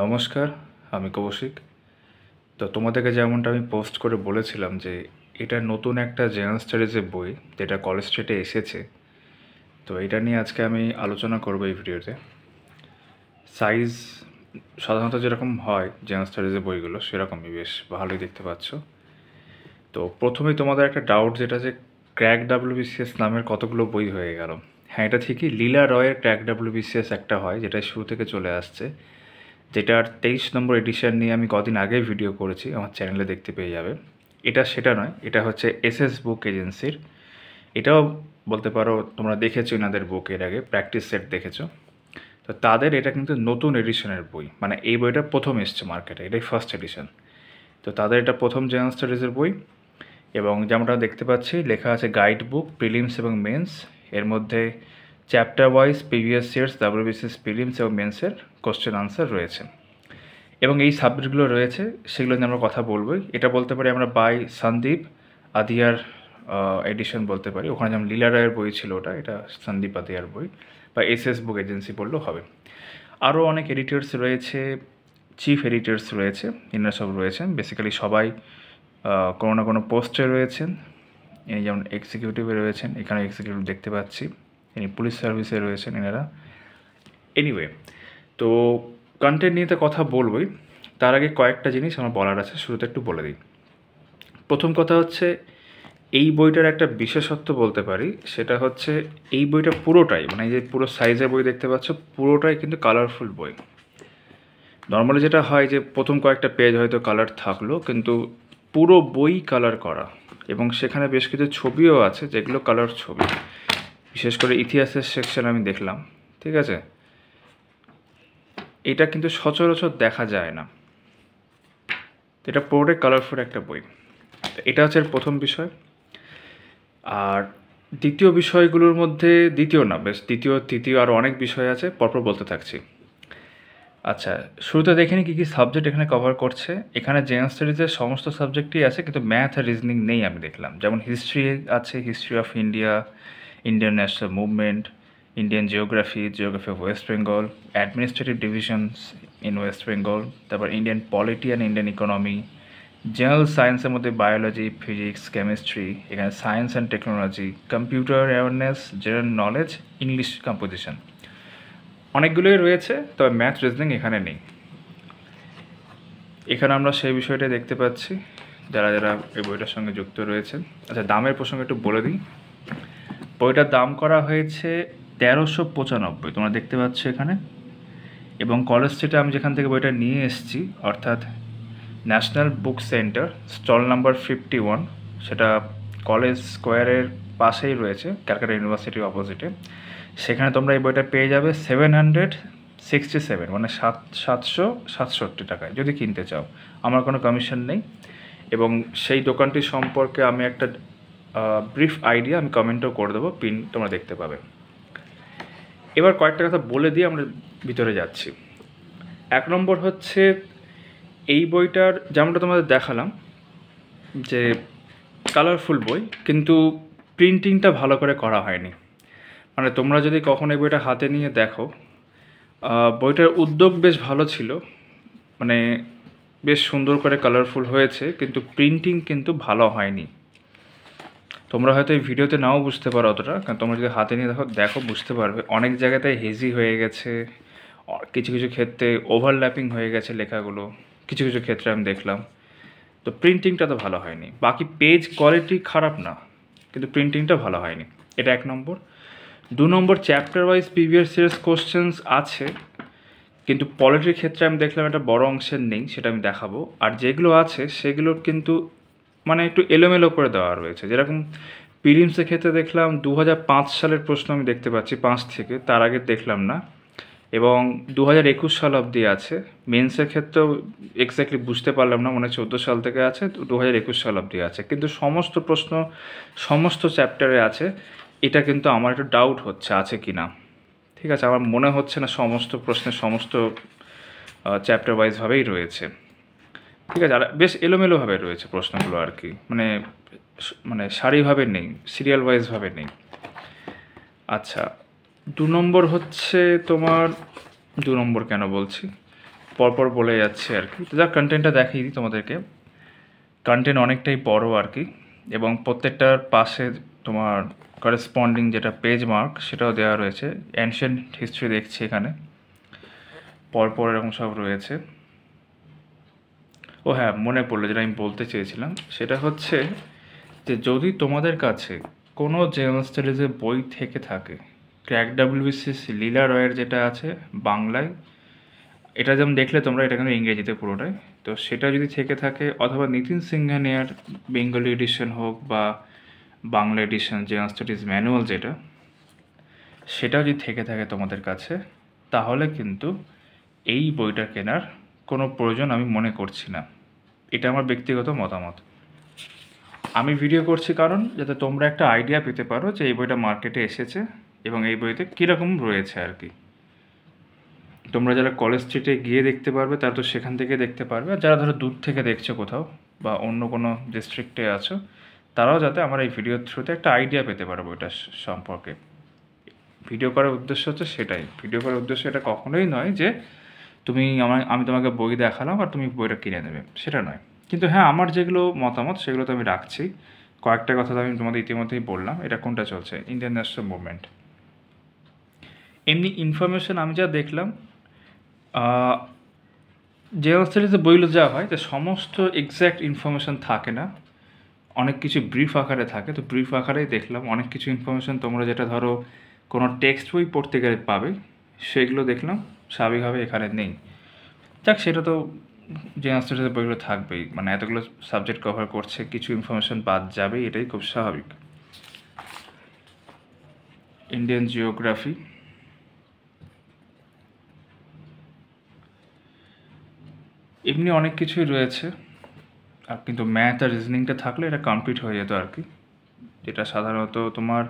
নমস্কার, আমি কৌশিক। তো তোমাদেরকে যেমনটা আমি পোস্ট করে বলেছিলাম যে, এটা নতুন একটা জেনারেল স্টাডিজের বই যেটা কলেজ স্ট্রিটে এসেছে। তো এটা নিয়ে আজকে আমি আলোচনা করব এই ভিডিওতে সাইজ সাধারণত যেরকম হয় জেনারেল স্টাডিজের বইগুলো, সেরকমই বেশ ভালোই দেখতে পাচ্ছ। তো প্রথমেই তোমাদের একটা ডাউট যেটা যে ক্র্যাক ডাব্লিউবিসিএস নামের কতগুলো বই হয়ে গেল? হ্যাঁ এটা ঠিকই। লীলা রয়ের ক্র্যাক ডাব্লিউবিসিএস একটা হয়, যেটা শুরু থেকে চলে আসছে। যেটার তেইশ নম্বর এডিশন নিয়ে আমি কদিন আগে ভিডিও করেছি, আমার চ্যানেলে দেখতে পেয়ে যাবে। এটা সেটা নয়, এটা হচ্ছে এসএস বুক এজেন্সির এটাও বলতে পারো, তোমরা দেখেছ এনাদের বুক এর আগে প্র্যাকটিস সেট দেখেছ। তো তাদের এটা কিন্তু নতুন এডিশনের বই মানে এই বইটা প্রথম এসছে মার্কেটে এটাই ফার্স্ট এডিশন তো তাদের এটা প্রথম জেনারেল স্টাডিজের বই, এবং যেমনটা দেখতে পাচ্ছি, লেখা আছে গাইড বুক প্রিলিমস এবং মেন্স এর মধ্যে chapter wise previous years WBCS prelims এবং মেন্সের কোশ্চেন আনসার রয়েছে। এবং এই সাবজেক্টগুলো রয়েছে, সেগুলো নিয়ে আমরা কথা বলবোই। এটা বলতে পারি আমরা বাই সন্দীপ আদিয়ার এডিশন বলতে পারি। ওখানে যেমন লীলা রায়ের বই ছিল ওটা, এটা সন্দীপ আদিয়ার বই বা এস এস বুক এজেন্সি বললেও হবে। আরও অনেক এডিটর্স রয়েছে চিফ এডিটর্স রয়েছে ইনারা সব রয়েছেন। বেসিক্যালি সবাই কোনো না কোনো পোস্টে রয়েছেন। ইনি যেমন এক্সিকিউটিভে রয়েছেন, এখানে এক্সিকিউটিভ দেখতে পাচ্ছি। ইনি পুলিশ সার্ভিসে রয়েছেন এনারা। এনিওয়ে তো কন্টেন্ট নিয়ে তো কথা বলবই। তার আগে কয়েকটা জিনিস আমার বলার আছে, শুরুতে একটু বলে দিই। প্রথম কথা হচ্ছে, এই বইটার একটা বিশেষত্ব বলতে পারি, সেটা হচ্ছে এই বইটা পুরোটাই মানে এই যে পুরো সাইজের বই দেখতে পাচ্ছ, পুরোটাই কিন্তু কালারফুল বই। নর্মালি যেটা হয় যে, প্রথম কয়েকটা পেজ হয়তো কালার থাকল, কিন্তু পুরো বই কালার করা। এবং সেখানে বেশ কিছু ছবিও আছে, যেগুলো কালার ছবি। বিশেষ করে ইতিহাসের সেকশন আমি দেখলাম, ঠিক আছে? এটা কিন্তু সচরাচর দেখা যায় না। এটা পুরোটাই কালারফুল একটা বই। এটা হচ্ছে প্রথম বিষয়। আর দ্বিতীয় বিষয়গুলোর মধ্যে দ্বিতীয় না, বেশ দ্বিতীয়, তৃতীয় আরও অনেক বিষয় আছে, পরপর বলতে থাকছি। আচ্ছা শুরুতে দেখে নিই কী কী সাবজেক্ট এখানে কভার করছে। এখানে জেনারেল স্টাডিজের সমস্ত সাবজেক্টই আছে, কিন্তু ম্যাথ আর রিজনিং নেই আমি দেখলাম। যেমন হিস্ট্রি আছে history of India Indian national movement Indian geography geography of West Bengal administrative divisions in West Bengal তারপর Indian polity and Indian economy general সায়েন্সের মধ্যে বায়োলজি ফিজিক্স কেমিস্ট্রি এখানে science and technology computer awareness general knowledge English composition অনেকগুলোই রয়েছে, তবে math reasoning এখানে নেই। এখানে আমরা সেই বিষয়টা দেখতে পাচ্ছি, যারা যারা এই বইটার সঙ্গে যুক্ত রয়েছেন। আচ্ছা দামের প্রসঙ্গে একটু বলে দিই। বইটার দাম করা হয়েছে তেরোশো পঁচানব্বই, তোমরা দেখতে পাচ্ছ এখানে। এবং কলেজ স্ট্রিটে আমি যেখান থেকে বইটা নিয়ে এসেছি, অর্থাৎ National Book Centre, stall number fifty one, সেটা কলেজ স্কোয়ারের পাশেই রয়েছে, ক্যালকাটা ইউনিভার্সিটির অপোজিটে। সেখানে তোমরা এই বইটা পেয়ে যাবে সেভেন হান্ড্রেড সিক্সটি সেভেন মানে সাত, সাতশো সাতষট্টি টাকায়, যদি কিনতে চাও। আমার কোনো কমিশন নেই। এবং সেই দোকানটি সম্পর্কে আমি একটা ব্রিফ আইডিয়া আমি কমেন্টও করে দেবো পিন তোমরা দেখতে পাবে। এবার কয়েকটা কথা বলে দিয়ে আমরা ভিতরে যাচ্ছি। এক নম্বর হচ্ছে, এই বইটার, যেমনটা তোমাদের দেখালাম, যে কালারফুল বই, কিন্তু প্রিন্টিংটা ভালো করে করা হয়নি। মানে তোমরা যদি কখনো এই বইটা হাতে নিয়ে দেখো বইটার উদ্যোগ বেশ ভালো ছিল। মানে বেশ সুন্দর করে কালারফুল হয়েছে, কিন্তু প্রিন্টিং কিন্তু ভালো হয়নি। তোমরা হয়তো এই ভিডিওতে নাও বুঝতে পারো অতটা, কারণ তোমরা যদি হাতে নিয়ে দেখো দেখো বুঝতে পারবে। অনেক জায়গাতে হেজি হয়ে গেছে। কিছু কিছু ক্ষেত্রে ওভারল্যাপিং হয়ে গেছে লেখাগুলো। কিছু কিছু ক্ষেত্রে আমি দেখলাম। তো প্রিন্টিংটা তো ভালো হয়নি। বাকি পেজ কোয়ালিটি খারাপ না, কিন্তু প্রিন্টিংটা ভালো হয়নি। এটা এক নম্বর। দু নম্বর chapter wise previous years questions আছে, কিন্তু পলিটির ক্ষেত্রে আমি দেখলাম একটা বড় অংশের নেই, সেটা আমি দেখাবো। আর যেগুলো আছে, সেগুলোর কিন্তু মানে একটু এলোমেলো করে দেওয়া রয়েছে। যেরকম প্রিলিমসের ক্ষেত্রে দেখলাম দু হাজার পাঁচ সালের প্রশ্ন আমি দেখতে পাচ্ছি পাঁচ থেকে, তার আগে দেখলাম না। এবং দু হাজার একুশ সাল অবধি আছে। মেন্সের ক্ষেত্রেও এক্স্যাক্টলি বুঝতে পারলাম না, মনে হয় চোদ্দ সাল থেকে আছে দু হাজার একুশ সাল অবধি আছে। কিন্তু সমস্ত প্রশ্ন, সমস্ত চ্যাপ্টারে আছে। এটা কিন্তু আমার একটু ডাউট হচ্ছে, আছে কি না? ঠিক আছে, আমার মনে হচ্ছে না সমস্ত প্রশ্নের সমস্ত চ্যাপ্টার ওয়াইজভাবেই রয়েছে। ঠিক আছে, আর বেশ এলোমেলোভাবে রয়েছে প্রশ্নগুলো আর কি। মানে মানে সারিভাবে নেই সিরিয়াল ওয়াইজভাবে নেই। আচ্ছা দু নম্বর হচ্ছে তোমার, দু নম্বর কেন বলছি? পরপর বলে যাচ্ছে আর কি। তো যা কন্টেন্টটা দেখিয়ে দিই তোমাদেরকে। কন্টেন্ট অনেকটাই বড় আর কি, এবং প্রত্যেকটার পাশে তোমার করেসপন্ডিং যেটা পেজ মার্ক সেটাও দেওয়া রয়েছে। অ্যানশিয়েন্ট হিস্ট্রি দেখছি এখানে। পরপর এরকম সব রয়েছে। ও হ্যাঁ মনে পড়ল যেটা আমি বলতে চেয়েছিলাম। সেটা হচ্ছে যে যদি তোমাদের কাছে কোনো জেনারেল স্টাডিজের বই থেকে থাকে, ক্র্যাক ডাব্লিউবিসিএস লীলা রয়ের যেটা আছে বাংলায়, এটা যেমন দেখলে তোমরা এটা কিন্তু ইংরেজিতে পুরোটাই, তো সেটা যদি থেকে থাকে, অথবা নিতিন সিংহানিয়ার বেঙ্গলি এডিশন হোক বা Bangla edition general studies manual যেটা, সেটা যদি থেকে থাকে তোমাদের কাছে, তাহলে কিন্তু এই বইটা কেনার কোনো প্রয়োজন আমি মনে করছি না। এটা আমার ব্যক্তিগত মতামত। আমি ভিডিও করছি কারণ যাতে তোমরা একটা আইডিয়া পেতে পারো যে এই বইটা মার্কেটে এসেছে এবং এই বইতে কীরকম রয়েছে আর কি। তোমরা যারা কলেজ স্ট্রিটে গিয়ে দেখতে পারবে, তারা তো সেখান থেকে দেখতে পারবে। আর যারা ধরো দূর থেকে দেখছ কোথাও বা অন্য কোনো ডিস্ট্রিক্টে আছো, তারাও যাতে আমার এই ভিডিওর থ্রুতে একটা আইডিয়া পেতে পারব এটা সম্পর্কে। ভিডিও করার উদ্দেশ্য হচ্ছে সেটাই। ভিডিও করার উদ্দেশ্য এটা কখনোই নয় যে তুমি আমার, আমি তোমাকে বই দেখালাম আর তুমি বইটা কিনে নেবে। সেটা নয়। কিন্তু হ্যাঁ আমার যেগুলো মতামত সেগুলো তো আমি রাখছি। কয়েকটা কথা তো আমি তোমাদের ইতিমধ্যেই বললাম। এটা কোনটা চলছে? ইন্ডিয়ান ন্যাশনাল মুভমেন্ট এমনি ইনফরমেশন আমি যা দেখলাম জেনারেল স্টাডিজে বইগুলো যা হয়, তো সমস্ত এক্স্যাক্ট ইনফরমেশন থাকে না। অনেক কিছু ব্রিফ আকারে থাকে। তো ব্রিফ আকারেই দেখলাম। অনেক কিছু ইনফরমেশন তোমরা যেটা ধরো কোনো টেক্সট বই পড়তে গেলে পাবে, সেগুলো দেখলাম। স্বাভাবিকভাবে এখানে নেই। যাক, সেটা তো যে স্টাডিজের বইগুলো থাকবেই। মানে এতগুলো সাবজেক্ট কভার করছে, কিছু ইনফরমেশন বাদ যাবে এটাই খুব স্বাভাবিক। ইন্ডিয়ান জিওগ্রাফি এমনি অনেক কিছুই রয়েছে, আর কিন্তু ম্যাথ আর রিজনিংটা থাকলে এটা কমপ্লিট হয়ে যেত আর কি। যেটা সাধারণত তোমার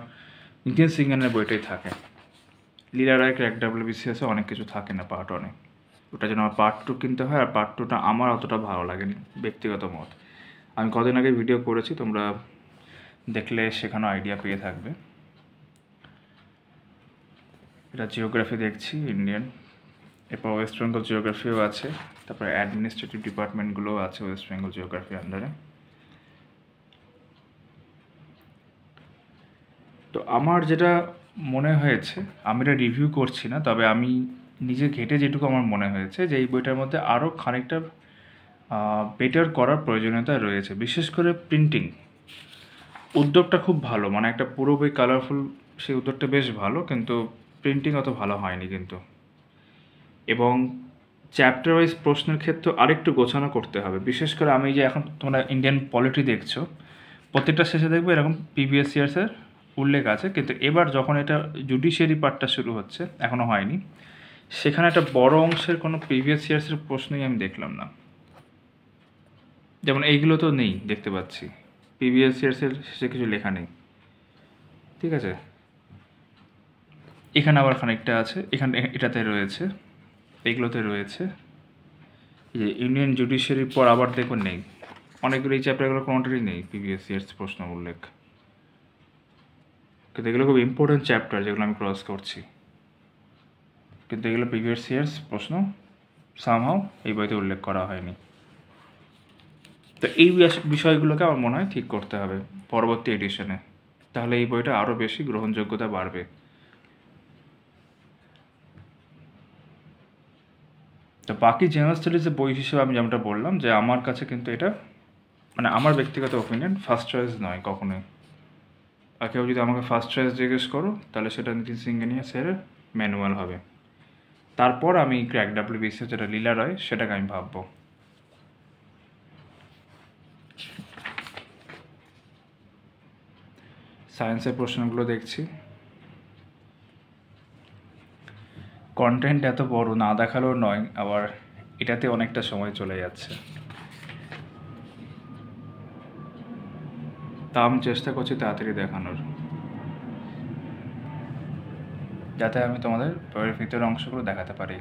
নিতিন সিংহানের বইটাই থাকে। লীলা রায় ক্র্যাক ডাব্লিউবিসিএসে অনেক কিছু থাকে না পার্ট ওয়ানে ওটা যেন আমার পার্ট টু কিনতে হয়, আর পার্ট টুটা আমার অতটা ভালো লাগেনি, ব্যক্তিগত মত। আমি কদিন আগে ভিডিও করেছি, তোমরা দেখলে সেখানেও আইডিয়া পেয়ে থাকবে। এটা জিওগ্রাফি দেখছি ইন্ডিয়ান এরপর ওয়েস্ট বেঙ্গল জিওগ্রাফিও আছে, তারপরে অ্যাডমিনিস্ট্রেটিভ ডিপার্টমেন্টগুলোও আছে ওয়েস্ট বেঙ্গল জিওগ্রাফি আন্ডারে তো আমার যেটা মনে হয়েছে আমি এটা রিভিউ করছি না, তবে আমি নিজে ঘেটে যেটুকু আমার মনে হয়েছে যে এই বইটার মধ্যে আরও খানিকটা বেটার করার প্রয়োজনীয়তা রয়েছে। বিশেষ করে প্রিন্টিং উদ্যোগটা খুব ভালো মানে একটা পুরো বই কালারফুল সেই উদ্যোগটা বেশ ভালো, কিন্তু প্রিন্টিং অত ভালো হয়নি কিন্তু। এবং চ্যাপ্টার ওয়াইজ প্রশ্নের ক্ষেত্রে আরেকটু গোছানো করতে হবে। বিশেষ করে আমি যে এখন তোমরা ইন্ডিয়ান পলিটি দেখছ, প্রত্যেকটা শেষে দেখবে এরকম পিভিএস ইয়ার্সের উল্লেখ আছে, কিন্তু এবার যখন এটা জুডিশিয়ারি পার্টটা শুরু হচ্ছে এখনও হয়নি, সেখানে একটা বড় অংশের কোনো প্রিভিয়াস ইয়ার্সের প্রশ্নই আমি দেখলাম না। যেমন এইগুলো তো নেই দেখতে পাচ্ছি প্রিভিয়াস ইয়ার্সের শেষে কিছু লেখা নেই। ঠিক আছে? এখানে আবার খানিকটা আছে, এখানে এটাতে রয়েছে এইগুলোতে রয়েছে, যে ইউনিয়ন জুডিশিয়ারির পর আবার দেখুন নেই। অনেকগুলো এই চ্যাপ্টারগুলো কোনোটারই নেই প্রিভিয়াস ইয়ার্স প্রশ্ন উল্লেখ। কিন্তু এগুলো খুব ইম্পর্টেন্ট চ্যাপ্টার যেগুলো আমি ক্রস করছি। কিন্তু এগুলো প্রিভিয়াস ইয়ার্স প্রশ্ন সামহাও এই বইতে উল্লেখ করা হয়নি। তো এই বিষয়গুলোকে আমার মনে হয় ঠিক করতে হবে পরবর্তী এডিশনে তাহলে এই বইটা আরও বেশি গ্রহণযোগ্যতা বাড়বে। তো বাকি জেনারেল স্টাডিজের বই হিসেবে আমি যেমনটা বললাম যে আমার কাছে কিন্তু এটা মানে আমার ব্যক্তিগত ওপিনিয়ন ফার্স্ট চয়েস নয় কখনোই। আর কেউ যদি আমাকে ফার্স্ট চয়েস জিজ্ঞেস করো, তাহলে সেটা নীতিন সিংহানিয়া স্যারের ম্যানুয়াল হবে। তারপর আমি ক্র্যাক ডাব্লিউ বিসি যেটা লীলা রয় সেটাকে আমি ভাববো। সায়েন্সের প্রশ্নগুলো দেখছি। কন্টেন্ট এত বড় না দেখালেও নয়, আবার এটাতে অনেকটা সময় চলে যাচ্ছে। তা আমি চেষ্টা করছি তাড়াতাড়ি দেখানোর। যাতে আমি তোমাদের ভিতরের অংশগুলো দেখাতে পারি।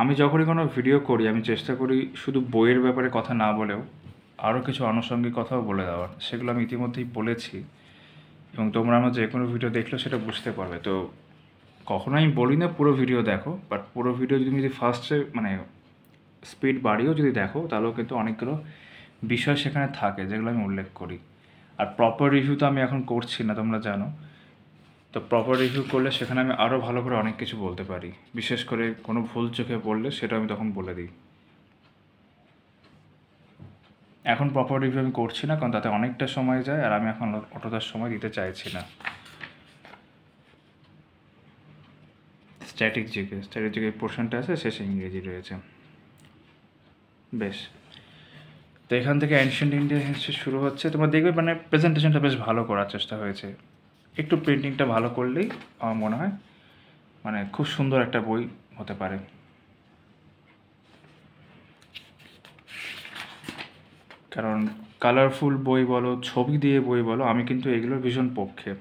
আমি যখনই কোনো ভিডিও করি, আমি চেষ্টা করি শুধু বইয়ের ব্যাপারে কথা না বলেও আরও কিছু আনুষঙ্গিক কথাও বলে দেওয়ার। সেগুলো আমি ইতিমধ্যেই বলেছি এবং তোমরা আমার যে কোনো ভিডিও দেখলে সেটা বুঝতে পারবে। তো কখনো আমি বলি না, পুরো ভিডিও দেখো বাট পুরো ভিডিও যদি তুমি যদি ফার্স্টে মানে স্পিড বাড়িয়েও যদি দেখো, তাহলেও কিন্তু অনেকগুলো বিষয় সেখানে থাকে যেগুলো আমি উল্লেখ করি। আর প্রপার রিভিউ তো আমি এখন করছি না, তোমরা জানো। তো প্রপার রিভিউ করলে সেখানে আমি আরও ভালো করে অনেক কিছু বলতে পারি। বিশেষ করে কোনো ভুল চোখে পড়লে সেটা আমি তখন বলে দিই। এখন প্রপার রিভিউ আমি করছি না, কারণ তাতে অনেকটা সময় যায়, আর আমি এখন অতটার সময় দিতে চাইছি না। স্ট্যাটিক জিকে স্ট্যাটিক জিকে পোর্শনটা আছে, শেষে ইংরেজি রয়েছে। বেশ। তো এখান থেকে অ্যানশিয়েন্ট ইন্ডিয়া হিস্ট্রি শুরু হচ্ছে। তোমরা দেখবে মানে প্রেজেন্টেশনটা বেশ ভালো করার চেষ্টা হয়েছে। একটু প্রিন্টিংটা ভালো করলেই আমার মনে হয় মানে খুব সুন্দর একটা বই হতে পারে। কারণ কালারফুল বই বলো, ছবি দিয়ে বই বলো, আমি কিন্তু এগুলোর ভীষণ পক্ষে।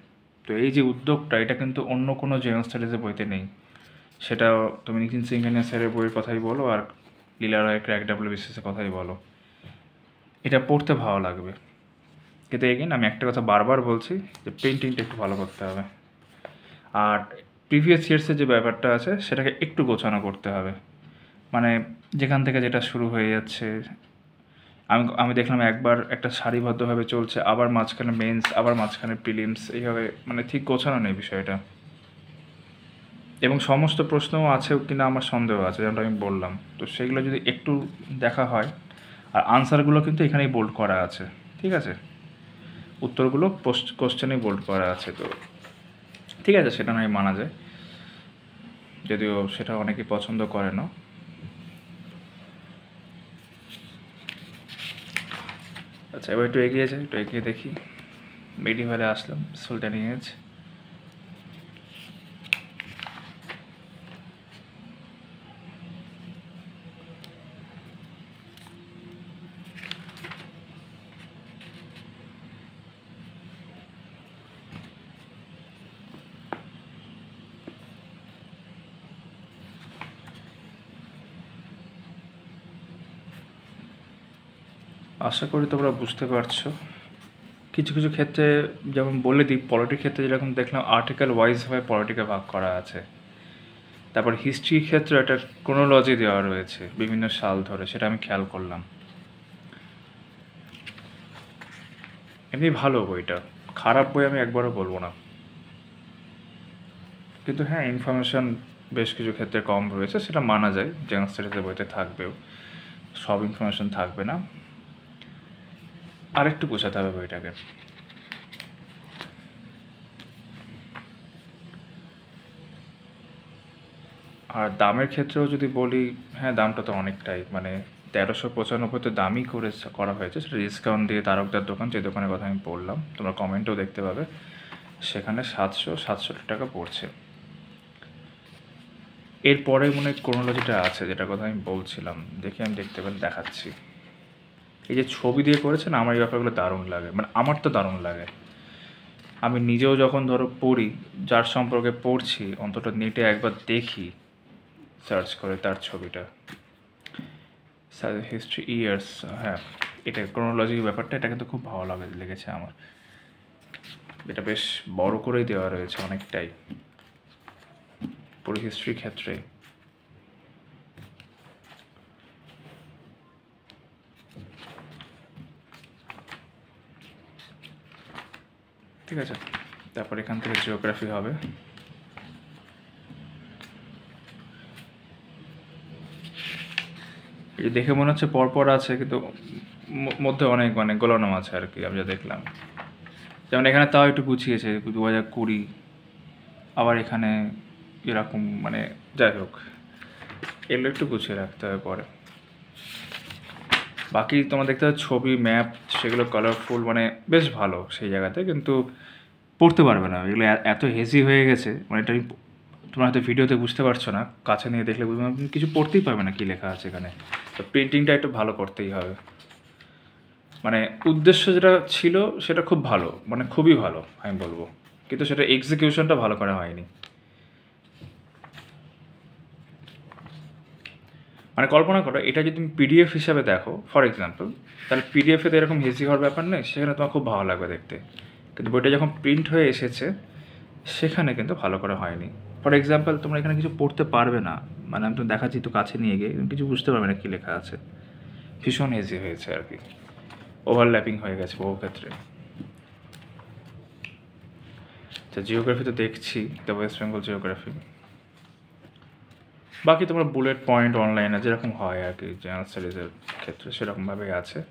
তো এই যে উদ্যোগটা, এটা কিন্তু অন্য কোনো জেনারেল স্টাডিজের বইতে নেই। সেটা তুমি নিতিন সিংহানিয়া স্যারের বইয়ের কথাই বলো আর লীলা রায় ক্র্যাক ডাব্লিউ বিসিসের কথাই বলো। এটা পড়তে ভালো লাগবে। কিন্তু এগেন আমি একটা কথা বারবার বলছি যে পেন্টিংটা একটু ভালো করতে হবে। আর প্রিভিয়াস ইয়ার্সের যে ব্যাপারটা আছে, সেটাকে একটু গোছানো করতে হবে। মানে যেখান থেকে যেটা শুরু হয়ে যাচ্ছে। আমি আমি দেখলাম একবার একটা সারিবদ্ধভাবে চলছে, আবার মাঝখানে মেন্স আবার মাঝখানে প্রিলিমস এইভাবে মানে ঠিক গোছানো নেই বিষয়টা। এবং সমস্ত প্রশ্নও আছে কিনা আমার সন্দেহ আছে, যেমনটা আমি বললাম। তো সেগুলো যদি একটু দেখা হয়, আর আনসারগুলো কিন্তু এখানেই বোল্ড করা আছে, ঠিক আছে? উত্তরগুলো পোস্ট কোশ্চেনেই বোল্ড করা আছে তো। ঠিক আছে, সেটা নয়, মানা যায়। যদিও সেটা অনেকে পছন্দ করে না আচ্ছা এবার একটু এগিয়ে যাই, একটু এগিয়ে দেখি। মেডিভ্যালে আসলাম সুলতানি এজ আশা করি তোমরা বুঝতে পারছ। কিছু কিছু ক্ষেত্রে যেমন বলে দিই পলিটির ক্ষেত্রে যেরকম দেখলাম আর্টিকেল ওয়াইজভাবে পলিটিকে ভাগ করা আছে। তারপর হিস্ট্রির ক্ষেত্রে একটা ক্রোনোলজি দেওয়া রয়েছে, বিভিন্ন সাল ধরে, সেটা আমি খেয়াল করলাম। এমনি ভালো বইটা, খারাপ বই আমি একবারও বলব না। কিন্তু হ্যাঁ ইনফরমেশন বেশ কিছু ক্ষেত্রে কম রয়েছে, সেটা মানা যায় জেনারেল বইতে থাকবেও। সব ইনফরমেশন থাকবে না। আরেকটু বোঝাতে হবে বইটাকে। আর দামের ক্ষেত্রেও যদি বলি হ্যাঁ দামটা তো অনেকটাই। মানে তেরোশো পঁচানব্বই তো দামই করে করা হয়েছে। সেটা ডিসকাউন্ট দিয়ে তারকদার দোকান, যে দোকানের কথা আমি বললাম, তোমরা কমেন্টেও দেখতে পাবে। সেখানে সাতশো সাতষট্টি টাকা পড়ছে। এরপরে মনে হয় ক্রোনোলজিটা আছে যেটা কথা আমি বলছিলাম। দেখি আমি দেখতে পেলে দেখাচ্ছি। এই যে ছবি দিয়ে করেছেন, আমার এই ব্যাপারগুলো দারুণ লাগে। মানে আমার তো দারুণ লাগে। আমি নিজেও যখন ধরো পড়ি, যার সম্পর্কে পড়ছি, অন্তত নেটে একবার দেখি সার্চ করে তার ছবিটা। হিস্ট্রি ইয়ার্স হ্যাঁ এটা ক্রোনোলজির ব্যাপারটা, এটা কিন্তু খুব ভালো লাগে, লেগেছে আমার। এটা বেশ বড় করেই দেওয়া রয়েছে অনেকটাই। পুরো হিস্ট্রির ক্ষেত্রে ঠিক আছে? তারপর এখান থেকে জিওগ্রাফি হবে। এই দেখে মনে হচ্ছে পরপর আছে, কিন্তু মধ্যে অনেক অনেক গোলানো আছে আর কি, আমি যা দেখলাম। যেমন এখানে তাও একটু গুছিয়েছে, দু হাজার কুড়ি, আবার এখানে এরকম মানে যাই হোক, এগুলো একটু গুছিয়ে রাখতে হবে পরে। বাকি তোমার দেখতে ছবি ম্যাপ সেগুলো কালারফুল মানে বেশ ভালো সেই জায়গাতে, কিন্তু পড়তে পারবে না। এগুলো এত হেজি হয়ে গেছে মানে এটা তোমরা হয়তো ভিডিওতে বুঝতে পারছ না, কাছে নিয়ে দেখলে বুঝবে কিছু পড়তেই পারবে না কী লেখা আছে এখানে। তো প্রিন্টিংটা একটু ভালো করতেই হবে। মানে উদ্দেশ্য যেটা ছিল, সেটা খুব ভালো মানে খুবই ভালো, আমি বলব। কিন্তু সেটা এক্সিকিউশনটা ভালো করা হয়নি। মানে কল্পনা করো, এটা যদি তুমি পিডিএফ হিসাবে দেখো ফর এক্সাম্পল তাহলে পিডিএফে তো এরকম হেসি হওয়ার ব্যাপার নেই, সেখানে তোমার খুব ভালো লাগবে দেখতে। কিন্তু বইটা যখন প্রিন্ট হয়ে এসেছে, সেখানে কিন্তু ভালো করে হয়নি। ফর এক্সাম্পল তোমরা এখানে কিছু পড়তে পারবে না। মানে আমি তো দেখাচ্ছি তো কাছে নিয়ে গিয়ে কিছু বুঝতে পারবে না কী লেখা আছে। ভীষণ ইজি হয়েছে আর কি। ওভারল্যাপিং হয়ে গেছে বহু ক্ষেত্রে। আচ্ছা জিওগ্রাফি তো দেখছি দ্য ওয়েস্ট বেঙ্গল জিওগ্রাফি বাকি তোমার বুলেট পয়েন্ট অনলাইনে যেরকম হয় আর কি জেনারেল স্টাডিজের ক্ষেত্রে সেরকমভাবেই আছে।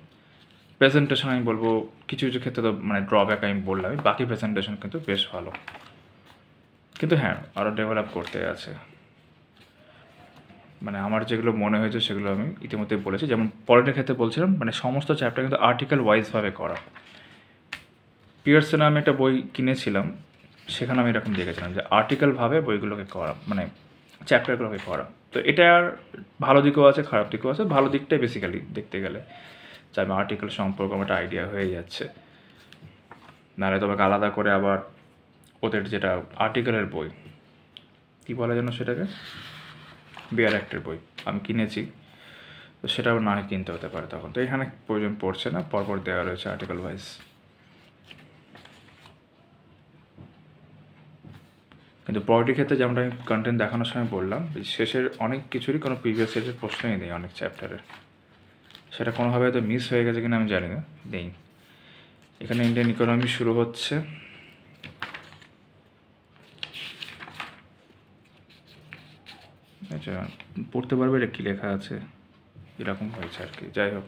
প্রেজেন্টেশন আমি বলব, কিছু কিছু ক্ষেত্রে তো মানে ড্রব্যাক আমি বললাম বাকি প্রেজেন্টেশন কিন্তু বেশ ভালো। কিন্তু হ্যাঁ আরও ডেভেলপ করতে আছে। মানে আমার যেগুলো মনে হয়েছে সেগুলো আমি ইতিমধ্যে বলেছি। যেমন পলিটের ক্ষেত্রে বলছিলাম মানে সমস্ত চ্যাপ্টার কিন্তু আর্টিকেল ওয়াইজভাবে করা। পিয়ার্সনে আমি একটা বই কিনেছিলাম, সেখানে আমি এরকম দেখেছিলাম যে আর্টিকেলভাবে বইগুলোকে করা মানে চ্যাপ্টারগুলোকে করা তো এটার ভালো দিকও আছে, খারাপ দিকও আছে। ভালো দিকটাই বেসিক্যালি দেখতে গেলে। যে আমি আর্টিকেল সম্পর্কে আমার একটা আইডিয়া হয়ে যাচ্ছে। নাহলে তোমাকে আলাদা করে আবার ওদের যেটা আর্টিকেলের বই, কী বলা যেন সেটাকে? বিয়ার অ্যাক্টের বই আমি কিনেছি। তো সেটাও না কিনতে হতে পারে তখন। তো এখানে প্রয়োজন পড়ছে না, পরপর দেওয়া রয়েছে আর্টিকেল ওয়াইজ কিন্তু পলিটির ক্ষেত্রে যেমনটা আমি কন্টেন্ট দেখানোর সময় বললাম শেষের অনেক কিছুরই কোনো প্রিভিয়াস ইয়ারের প্রশ্নই নেই অনেক চ্যাপ্টারের সেটা কোনোভাবে হয়তো মিস হয়ে গেছে কিনা আমি জানি না, নেই। এখানে ইন্ডিয়ান ইকোনমি শুরু হচ্ছে। আচ্ছা পড়তে পারবে এটা কী লেখা আছে? এরকম হয়েছে আর কি, যাই হোক।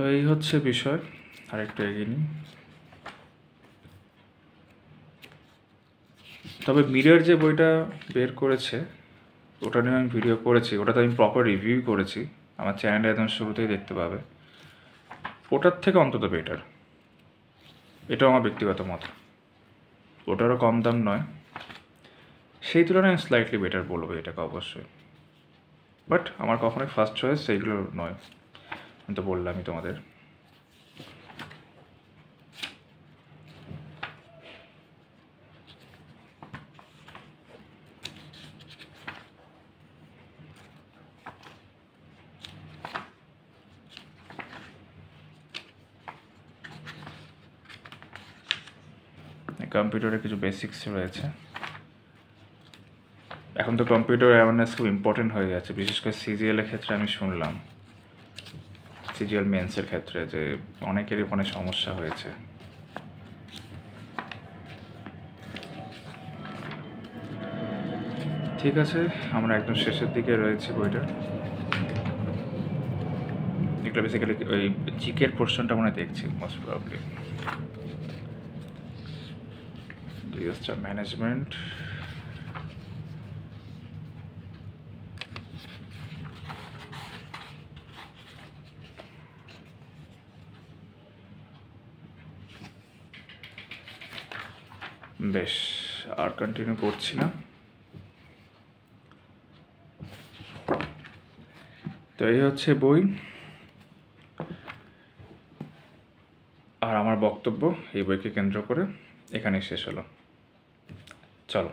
তো এই হচ্ছে বিষয় আর আরেকটু এগিয়ে নিই। তবে মিরর যে বইটা বের করেছে, ওটা নিয়ে আমি ভিডিও করেছি ওটাতে আমি প্রপার রিভিউ করেছি, আমার চ্যানেলে একদম শুরুতেই দেখতে পাবে। ওটার থেকে অন্তত বেটার এটাও আমার ব্যক্তিগত মত। ওটারও কম দাম নয়। সেই তুলনায় স্লাইটলি বেটার বলব এটাকে অবশ্যই। বাট আমার কখনোই ফার্স্ট চয়েস সেইগুলো নয়। আমি তো বললামই তোমাদের। কম্পিউটারে কিছু বেসিক্স রয়েছে। এখন তো কম্পিউটার অ্যাওয়ারনেস খুব ইম্পর্টেন্ট হয়ে যাচ্ছে বিশেষ করে সিজিএলের ক্ষেত্রে আমি শুনলাম। সিজিএল মেন্সের ক্ষেত্রে যে অনেকেরই ওখানে সমস্যা হয়েছে। ঠিক আছে, আমরা একদম শেষের দিকে রয়েছি বইটার এগুলো বেসিক্যালি ওই জিকের পোর্শনটা মনে দেখছি মোস্ট প্রবলি ম্যানেজমেন্ট বেশ, আর কন্টিনিউ করছি না। তো এই হচ্ছে বই। আর আমার বক্তব্য এই বইকে কেন্দ্র করে এখানেই শেষ হলো। চলো।